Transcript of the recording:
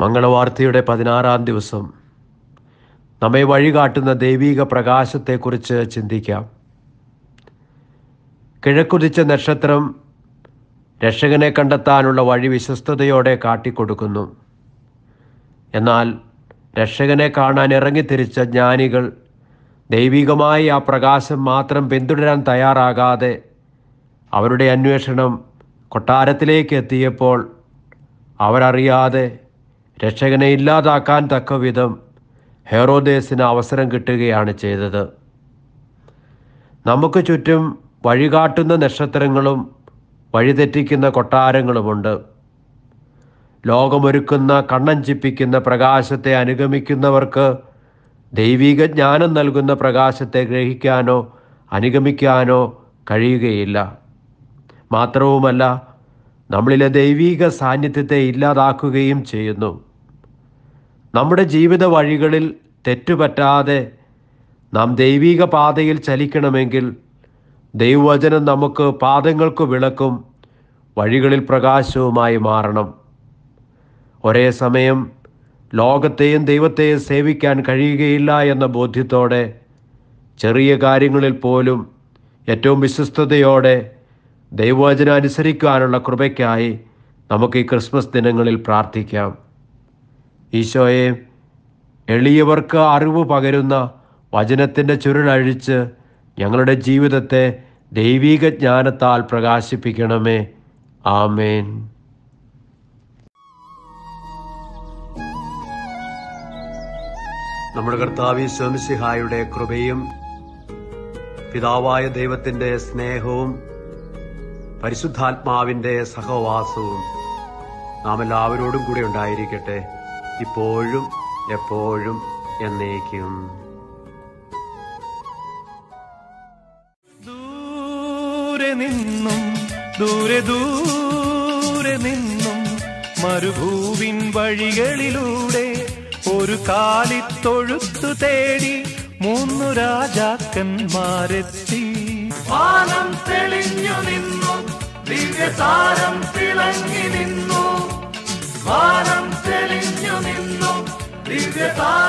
മംഗളവാർത്തയുടെ പതിനാറാം ദിവസം. നമ്മെ വഴികാട്ടുന്ന ദൈവീക പ്രകാശത്തെക്കുറിച്ച് ചിന്തിക്കാം. കിഴക്കുതിച്ച നക്ഷത്രം രക്ഷകനെ കണ്ടെത്താനുള്ള വഴി വിശ്വസ്തയോടെ കാട്ടിക്കൊടുക്കുന്നു. എന്നാൽ രക്ഷകനെ കാണാൻ ഇറങ്ങിത്തിരിച്ച ജ്ഞാനികൾ ദൈവികമായി ആ പ്രകാശം മാത്രം പിന്തുടരാൻ തയ്യാറാകാതെ അവരുടെ അന്വേഷണം കൊട്ടാരത്തിലേക്ക് എത്തിയപ്പോൾ അവരറിയാതെ രക്ഷകനെ ഇല്ലാതാക്കാൻ തക്ക വിധം ഹെറോദേസിന് അവസരം കിട്ടുകയാണ് ചെയ്തത്. നമുക്ക് ചുറ്റും വഴികാട്ടുന്ന നക്ഷത്രങ്ങളും വഴിതെറ്റിക്കുന്ന കൊട്ടാരങ്ങളുമുണ്ട്. ലോകമൊരുക്കുന്ന കണ്ണഞ്ചിപ്പിക്കുന്ന പ്രകാശത്തെ അനുഗമിക്കുന്നവർക്ക് ദൈവിക ജ്ഞാനം നൽകുന്ന പ്രകാശത്തെ ഗ്രഹിക്കാനോ അനുഗമിക്കാനോ കഴിയുകയില്ല. മാത്രവുമല്ല നമ്മളിലെ ദൈവീക സാന്നിധ്യത്തെ ഇല്ലാതാക്കുകയും ചെയ്യുന്നു. നമ്മുടെ ജീവിത വഴികളിൽ തെറ്റുപറ്റാതെ നാം ദൈവീക പാതയിൽ ചലിക്കണമെങ്കിൽ ദൈവവചനം നമുക്ക് പാദങ്ങൾക്ക് വിളക്കും വഴികളിൽ പ്രകാശവുമായി മാറണം. ഒരേ സമയം ലോകത്തെയും ദൈവത്തെയും സേവിക്കാൻ കഴിയുകയില്ല എന്ന ബോധ്യത്തോടെ ചെറിയ കാര്യങ്ങളിൽ പോലും ഏറ്റവും വിശ്വസ്തയോടെ ദൈവവചനം അനുസരിക്കാനുള്ള കൃപയ്ക്കായി നമുക്ക് ഈ ക്രിസ്മസ് ദിനങ്ങളിൽ പ്രാർത്ഥിക്കാം. ഈശോയെ എളിയവർക്ക് അറിവ് പകരുന്ന വചനത്തിന്റെ ചുരുളഴിച്ച് ഞങ്ങളുടെ ജീവിതത്തെ ദൈവീക ജ്ഞാനത്താൽ പ്രകാശിപ്പിക്കണമേ. ആമേൻ. നമ്മുടെ കർത്താവ് സ്വാമിസിഹായുടെ കൃപയും പിതാവായ ദൈവത്തിന്റെ സ്നേഹവും പരിശുദ്ധാത്മാവിന്റെ സഹവാസവും നാം എല്ലാവരോടും കൂടെ ഉണ്ടായിരിക്കട്ടെ. ഇപ്പോഴും എപ്പോഴും എന്നേക്കും. ദൂരെ നിന്നും ദൂരെ ദൂരെ നിന്നും മരുഭൂവിൻ വഴികളിലൂടെ ഒരു കാലിത്തൊഴുത്തു തേടി മൂന്നു രാജാക്കന്മാരെത്തി. വാനം തെളിഞ്ഞു നിന്നു ദിവ്യതാരം തിളങ്ങി നിന്നു. വാനം തെളിഞ്ഞു നിന്നു ദിവ്യതാരം